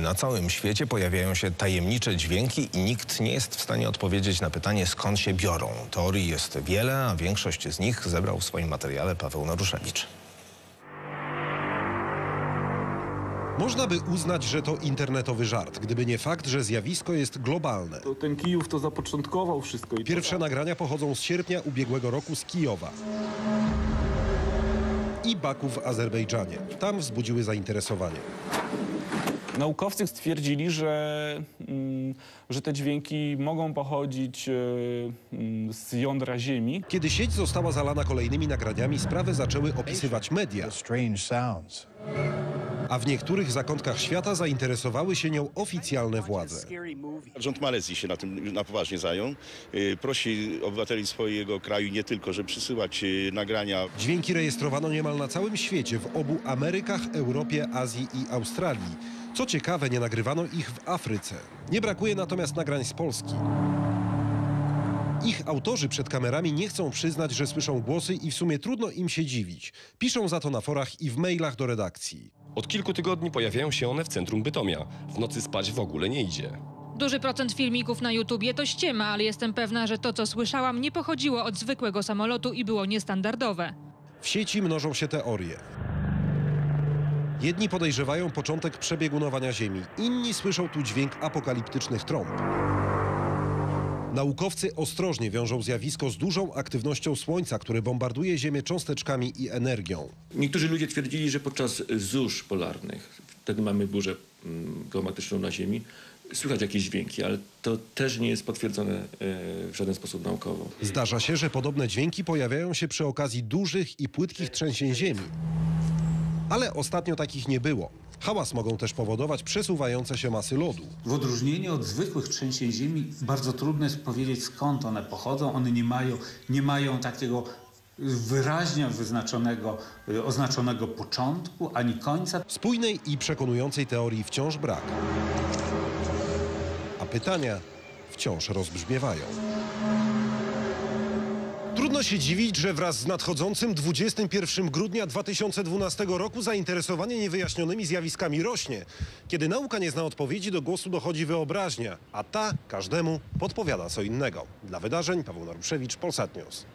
Na całym świecie pojawiają się tajemnicze dźwięki i nikt nie jest w stanie odpowiedzieć na pytanie, skąd się biorą. Teorii jest wiele, a większość z nich zebrał w swoim materiale Paweł Naruszewicz. Można by uznać, że to internetowy żart, gdyby nie fakt, że zjawisko jest globalne. To ten Kijów to zapoczątkował wszystko. I Pierwsze nagrania pochodzą z sierpnia ubiegłego roku z Kijowa i Baku w Azerbejdżanie. Tam wzbudziły zainteresowanie. Naukowcy stwierdzili, że, mm, że te dźwięki mogą pochodzić e, mm, z jądra Ziemi. Kiedy sieć została zalana kolejnymi nagraniami, sprawę zaczęły opisywać media, the strange sounds. a w niektórych zakątkach świata zainteresowały się nią oficjalne władze. Rząd Malezji się na tym na poważnie zajął. Y, Prosi obywateli swojego kraju nie tylko, żeby przysyłać y, nagrania Dźwięki rejestrowano niemal na całym świecie, w obu Amerykach, Europie, Azji i Australii. Co ciekawe, nie nagrywano ich w Afryce. Nie brakuje natomiast nagrań z Polski. Ich autorzy przed kamerami nie chcą przyznać, że słyszą głosy i w sumie trudno im się dziwić. Piszą za to na forach i w mailach do redakcji. Od kilku tygodni pojawiają się one w centrum Bytomia. W nocy spać w ogóle nie idzie. Duży procent filmików na YouTubie to ściema, ale jestem pewna, że to, co słyszałam, nie pochodziło od zwykłego samolotu i było niestandardowe. W sieci mnożą się teorie. Jedni podejrzewają początek przebiegunowania Ziemi, inni słyszą tu dźwięk apokaliptycznych trąb. Naukowcy ostrożnie wiążą zjawisko z dużą aktywnością Słońca, które bombarduje Ziemię cząsteczkami i energią. Niektórzy ludzie twierdzili, że podczas zórz polarnych, wtedy mamy burzę mm, geometryczną na Ziemi, słychać jakieś dźwięki, ale to też nie jest potwierdzone e, w żaden sposób naukowo. Zdarza się, że podobne dźwięki pojawiają się przy okazji dużych i płytkich trzęsień Ziemi. Ale ostatnio takich nie było. Hałas mogą też powodować przesuwające się masy lodu. W odróżnieniu od zwykłych trzęsień ziemi bardzo trudno jest powiedzieć skąd one pochodzą. One nie mają, nie mają takiego wyraźnie wyznaczonego, y, oznaczonego początku ani końca. Spójnej i przekonującej teorii wciąż brak. A pytania wciąż rozbrzmiewają. Trudno się dziwić, że wraz z nadchodzącym 21 grudnia 2012 roku zainteresowanie niewyjaśnionymi zjawiskami rośnie. Kiedy nauka nie zna odpowiedzi, do głosu dochodzi wyobraźnia, a ta każdemu podpowiada co innego. Dla wydarzeń Paweł Naruszewicz, Polsat News.